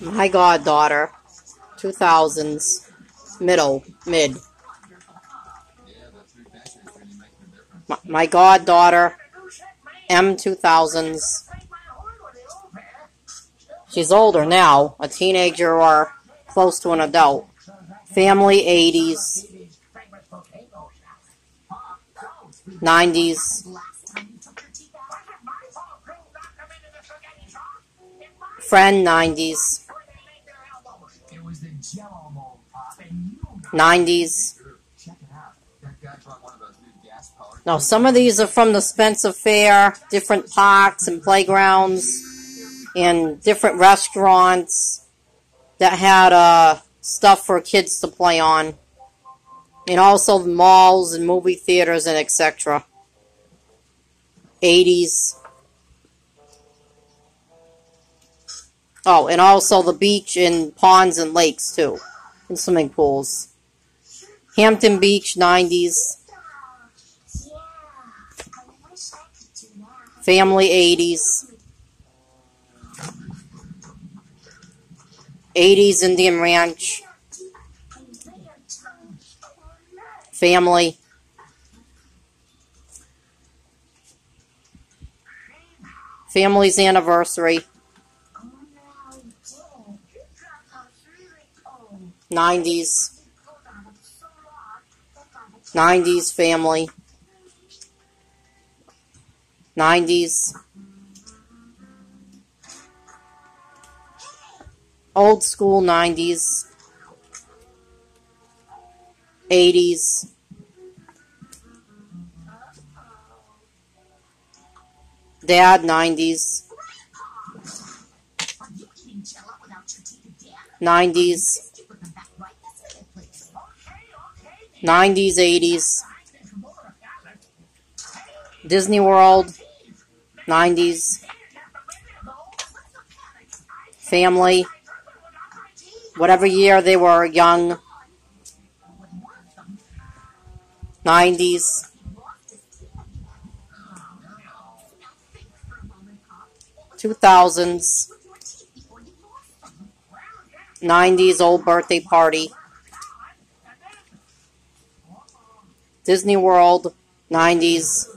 My goddaughter, 2000s, middle, mid. My, my goddaughter, M2000s. She's older now, a teenager or close to an adult. Family 80s, 90s. Friend 90s. 90s. Now, some of these are from the Spencer Fair, different parks and playgrounds, and different restaurants that had uh, stuff for kids to play on. And also malls and movie theaters and etc. 80s. Oh, and also the beach and ponds and lakes, too. And swimming pools. Hampton Beach, 90s. Family, 80s. 80s Indian Ranch. Family. Family's anniversary. 90s. 90s family. 90s. Old school 90s. 80s. Dad 90s. 90s. 90s, 80s. Disney World, 90s. Family, whatever year they were young. 90s. 2000s. 90s old birthday party. Disney World, 90s.